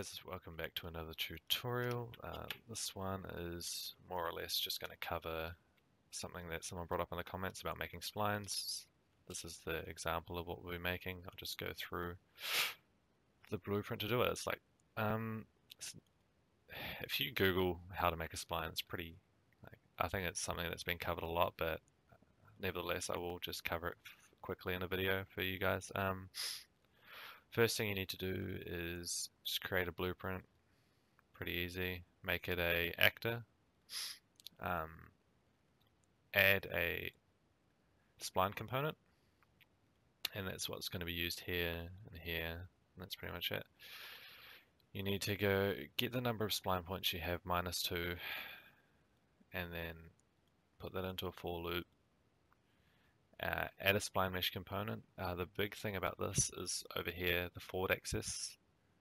guys, welcome back to another tutorial. Uh, this one is more or less just going to cover something that someone brought up in the comments about making splines. This is the example of what we'll be making. I'll just go through the blueprint to do it. It's like, um, it's, if you Google how to make a spline, it's pretty, like, I think it's something that's been covered a lot, but nevertheless, I will just cover it quickly in a video for you guys. Um, First thing you need to do is just create a blueprint. Pretty easy. Make it a actor. Um, add a spline component. And that's what's going to be used here and here. And that's pretty much it. You need to go get the number of spline points you have minus two and then put that into a for loop uh, add a spline mesh component. Uh, the big thing about this is over here, the forward axis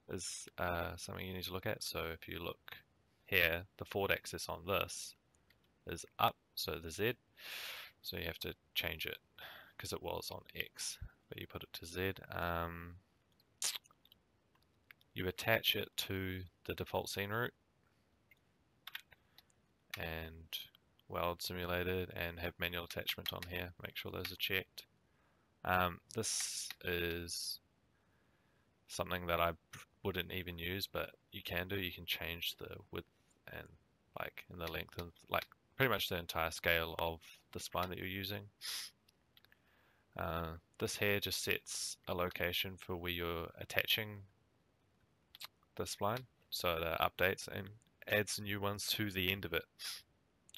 is uh, something you need to look at. So if you look here, the forward axis on this is up, so the Z. So you have to change it because it was on X, but you put it to Z. Um, you attach it to the default scene root and weld simulated and have manual attachment on here. Make sure those are checked. Um, this is something that I wouldn't even use, but you can do. You can change the width and like in the length of like pretty much the entire scale of the spline that you're using. Uh, this here just sets a location for where you're attaching the spline, so it updates and adds new ones to the end of it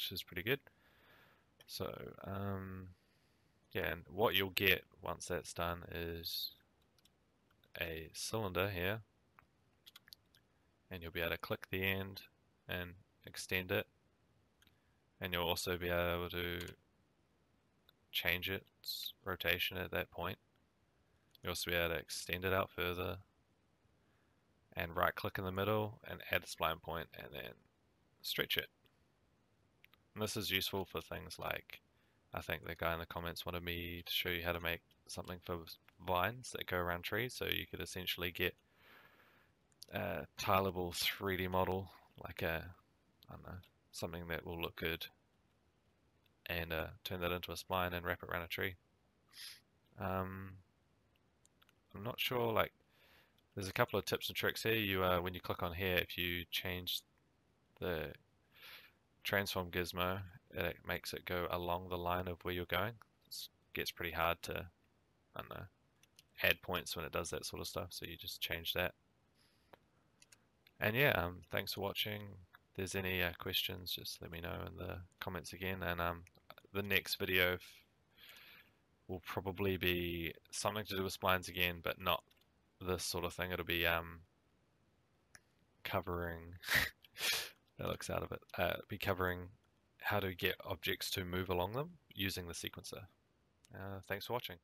which is pretty good. So, um, yeah, and what you'll get once that's done is a cylinder here, and you'll be able to click the end and extend it, and you'll also be able to change its rotation at that point. You'll also be able to extend it out further and right click in the middle and add a spline point and then stretch it. And this is useful for things like, I think the guy in the comments wanted me to show you how to make something for vines that go around trees. So you could essentially get a tileable 3D model, like a, I don't know, something that will look good and uh, turn that into a spline and wrap it around a tree. Um, I'm not sure, like, there's a couple of tips and tricks here. You, uh, when you click on here, if you change the transform gizmo, it makes it go along the line of where you're going. It gets pretty hard to, I don't know, add points when it does that sort of stuff, so you just change that. And yeah, um, thanks for watching. If there's any uh, questions, just let me know in the comments again. And um, the next video will probably be something to do with splines again, but not this sort of thing. It'll be um, covering that looks out of it, uh, be covering how to get objects to move along them using the sequencer. Uh, thanks for watching.